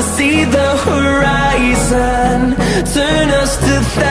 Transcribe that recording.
to see the horizon. Turn us to